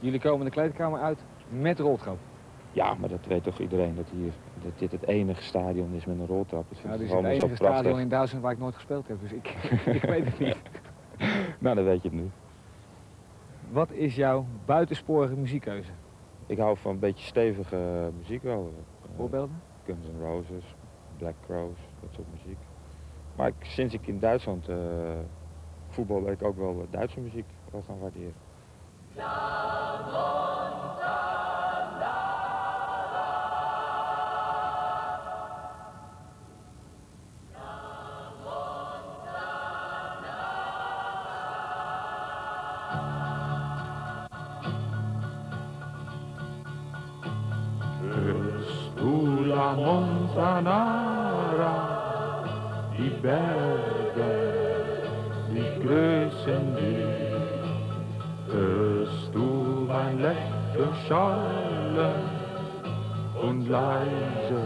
Jullie komen de kleedkamer uit met roltrap. Ja, maar dat weet toch iedereen dat, hier, dat dit het enige stadion is met een roltrap. Dat Ja, dit is het enige stadion in Duitsland waar ik nooit gespeeld heb, dus ik, ik weet het niet. Nou, dan weet je het nu. Wat is jouw buitensporige muziekkeuze? Ik hou van een beetje stevige muziek wel. Eh, Voorbeelden? Guns N' Roses, Black Crowes, dat soort muziek. Maar ik, sinds ik in Duitsland eh, voetbal, ben ik ook wel Duitse muziek wel gaan waarderen. Du Montanara, die Berge, die grüßen dich. Hörst du mein Lächeln schallen und leise